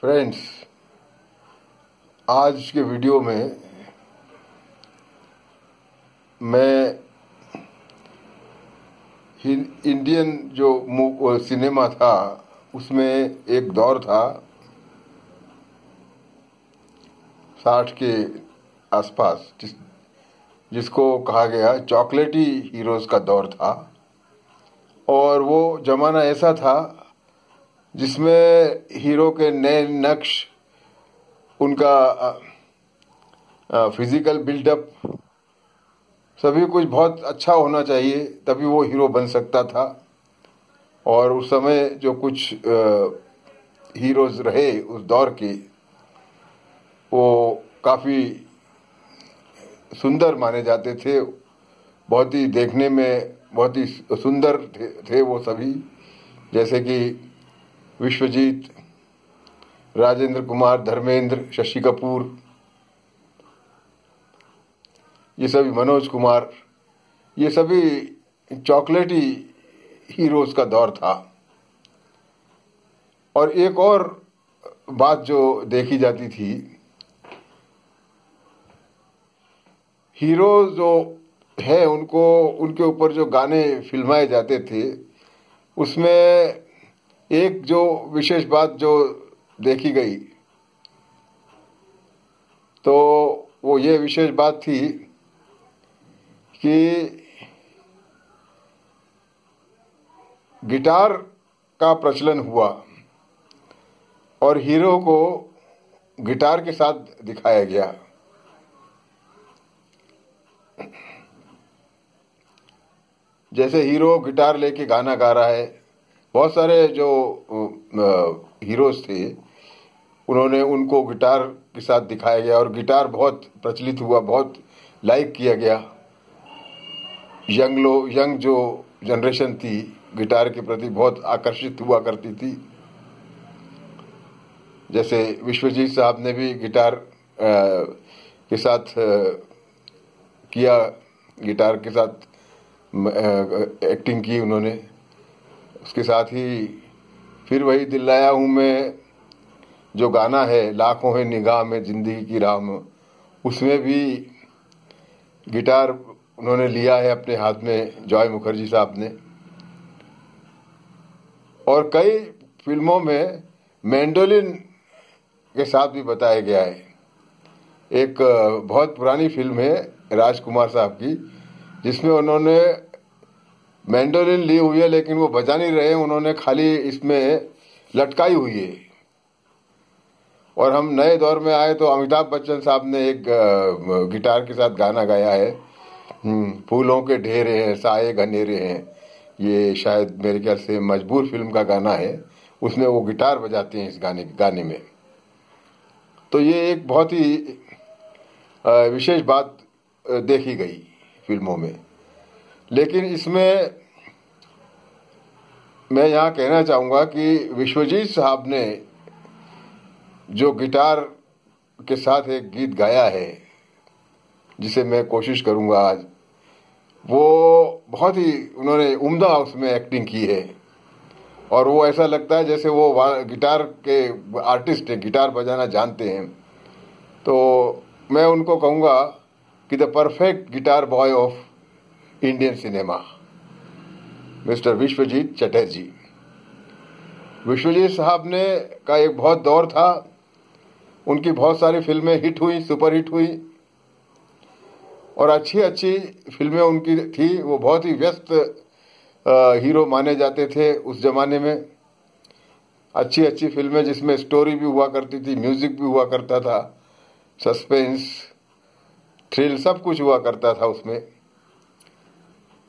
Friends आज के video में मैं इंडियन जो सिनेमा था, उसमें एक दौर था, साठ के आसपास, जिस जिसको कहा गया चॉकलेटी हीरोज का दौर था। और वो जमाना ऐसा था जिसमें हीरो के नए नक्श उनका फ़िज़िकल बिल्डअप सभी कुछ बहुत अच्छा होना चाहिए तभी वो हीरो बन सकता था। और उस समय जो कुछ हीरोज रहे उस दौर के वो काफ़ी सुंदर माने जाते थे। बहुत ही देखने में बहुत ही सुंदर थे, थे वो सभी। जैसे कि विश्वजीत, राजेंद्र कुमार, धर्मेंद्र, शशि कपूर, ये सभी मनोज कुमार, ये सभी चॉकलेटी हीरोज का दौर था। और एक और बात जो देखी जाती थी हीरो जो है, उनको, उनके ऊपर जो गाने फिल्माए जाते थे, उसमें एक जो विशेष बात जो देखी गई तो वो ये विशेष बात थी कि गिटार का प्रचलन हुआ और हीरो को गिटार के साथ दिखाया गया। जैसे हीरो गिटार लेके गाना गा रहा है बहुत सारे जो हीरोज थे, उन्होंने उनको गिटार के साथ दिखाया गया और गिटार बहुत प्रचलित हुआ, बहुत लाइक किया गया। यंग लो यंग जो जनरेशन थी गिटार के प्रति बहुत आकर्षित हुआ करती थी। जैसे विश्वजीत साहब ने भी गिटार के साथ किया गिटार के साथ एक्टिंग की उन्होंने। उसके साथ ही फिर वही दिलाया हूँ मैं, जो गाना है, लाखों है निगाह में ज़िंदगी की राह में। उसमें भी गिटार उन्होंने लिया है अपने हाथ में, जॉय मुखर्जी साहब ने। और कई फ़िल्मों में मैंडोलिन के साथ भी बताया गया है। एक बहुत पुरानी फ़िल्म है राजकुमार साहब की, जिसमें उन्होंने मैंडोलिन ली हुई है लेकिन वो बजा नहीं रहे उन्होंने खाली इसमें लटकाई हुई है। और हम नए दौर में आए तो अमिताभ बच्चन साहब ने एक गिटार के साथ गाना गाया है। हम्म, फूलों के ढेरे हैं साए घनेरे हैं। ये शायद मेरे ख्याल से मजबूर फ़िल्म का गाना है। उसमें वो गिटार बजाते हैं इस गाने गाने में। तो ये एक बहुत ही विशेष बात देखी गई फ़िल्मों में। लेकिन इसमें मैं यहाँ कहना चाहूँगा कि विश्वजीत साहब ने जो गिटार के साथ एक गीत गाया है, जिसे मैं कोशिश करूँगा आज, वो बहुत ही उन्होंने उम्दा उसमें एक्टिंग की है। और वो ऐसा लगता है जैसे वो गिटार के आर्टिस्ट हैं, गिटार बजाना जानते हैं। तो मैं उनको कहूँगा कि the perfect guitar boy of Indian cinema mister Vishwajeet Chatterjee Vishwajeet साहब ने का एक बहुत दौर था। उनकी बहुत सारी फ़िल्में हिट हुई, सुपर हिट हुई। और अच्छी अच्छी फ़िल्में उनकी थी। वो बहुत ही व्यस्त हीरो माने जाते थे उस जमाने में। अच्छी अच्छी फ़िल्में जिसमें स्टोरी भी हुआ करती थी, म्यूज़िक भी हुआ करता था, सस्पेंस, थ्रिल सब कुछ हुआ करता था उसमें।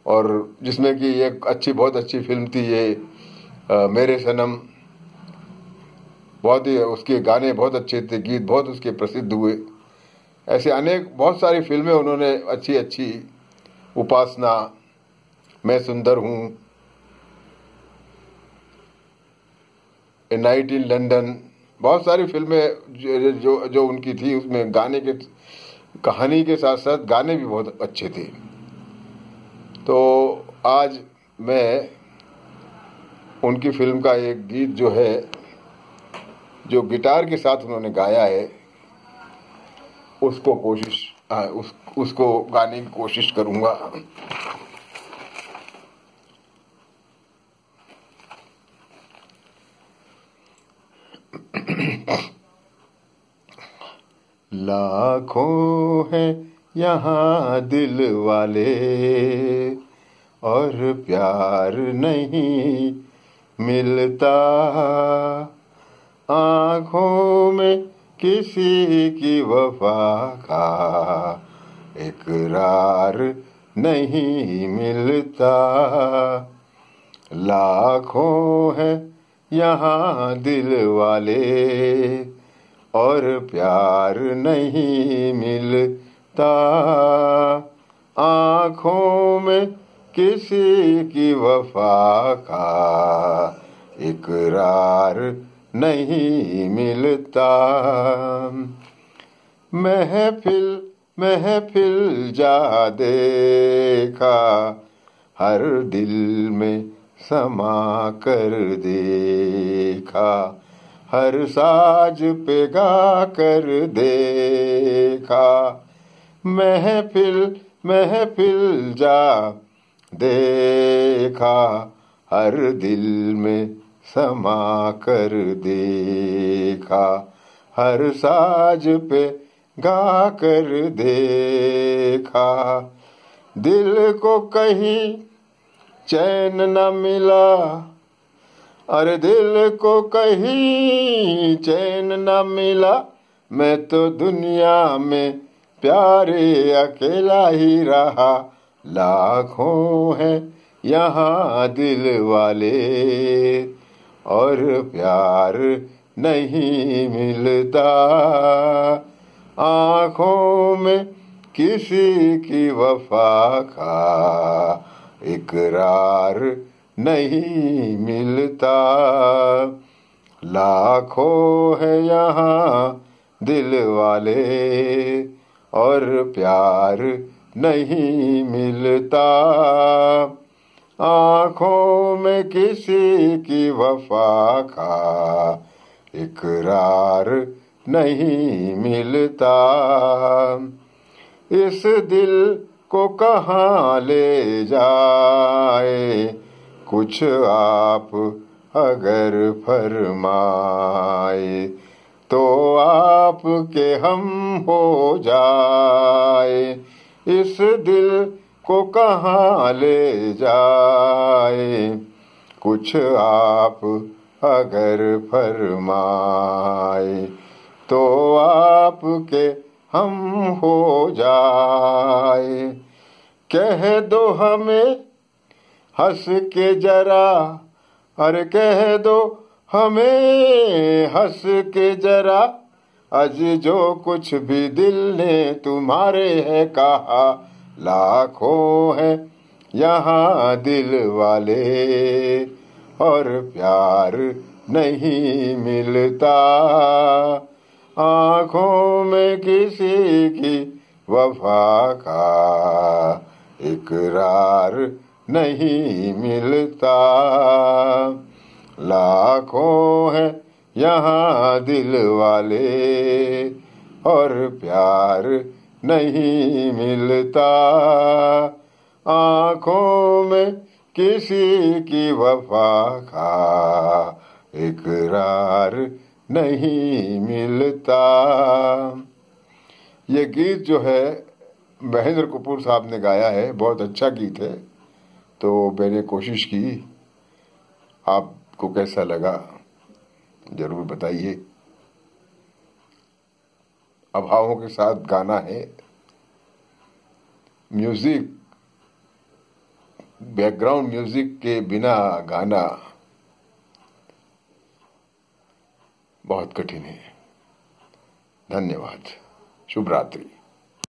और जिसमें कि एक अच्छी बहुत अच्छी फ़िल्म थी ये आ, मेरे सनम। बहुत ही उसके गाने बहुत अच्छे थे गीत बहुत उसके प्रसिद्ध हुए। ऐसे अनेक बहुत सारी फ़िल्में उन्होंने अच्छी अच्छी उपासना मैं सुंदर हूँ। नाइट इन लंदन बहुत सारी फ़िल्में जो जो उनकी थी उसमें गाने के कहानी के साथ साथ गाने भी बहुत अच्छे थे। तो आज मैं उनकी फ़िल्म का एक गीत जो है जो गिटार के साथ उन्होंने गाया है उसको कोशिश आ, उस, उसको गाने की कोशिश करूँगा। लाखों है यहाँ दिल वाले और प्यार नहीं मिलता। आँखों में किसी की वफा का इकरार नहीं मिलता। लाखों है यहाँ दिल वाले और प्यार नहीं मिलता। आँखों में किसी की वफा का इकरार नहीं मिलता। महफिल महफिल जा देखा, हर दिल में समा कर देखा, हर साज पे गा कर देखा। महफिल महफिल जा। देखा, हर दिल में समा कर देखा। हर साज पे गा कर देखा। दिल को कहीं चैन न मिला। अरे दिल को कहीं चैन न मिला। मैं तो दुनिया में प्यारे अकेला ही रहा, लाखों है यहाँ दिल वाले। और प्यार नहीं मिलता, आँखों में किसी की वफा का इकरार नहीं मिलता। लाखों है यहाँ दिल वाले। और प्यार नहीं मिलता। आँखों में किसी की वफा का इकरार नहीं मिलता। इस दिल को कहाँ ले जाए? कुछ आप अगर फरमाए। तो आप के हम हो जाए। इस दिल को कहाँ ले जाए? कुछ आप अगर फरमाए तो आप के हम हो जाए। कह दो हमें, हंस के जरा अरे कह दो हमें हंस के जरा अज जो कुछ भी दिल ने तुम्हारे है कहा, लाखों है यहाँ दिल वाले। और प्यार नहीं मिलता, आँखों में किसी की वफा का इकरार नहीं मिलता। लाखों है यहाँ दिल वाले और प्यार नहीं मिलता। आँखों में किसी की वफा का इकरार नहीं मिलता। ये गीत जो है, महेंद्र कपूर साहब ने गाया है, बहुत अच्छा गीत है। तो मैंने कोशिश की आपको कैसा लगा, ज़रूर बताइए। अभावों के साथ गाना है। म्यूज़िक, बैकग्राउंड म्यूज़िक के बिना गाना बहुत कठिन है। धन्यवाद। शुभ रात्रि।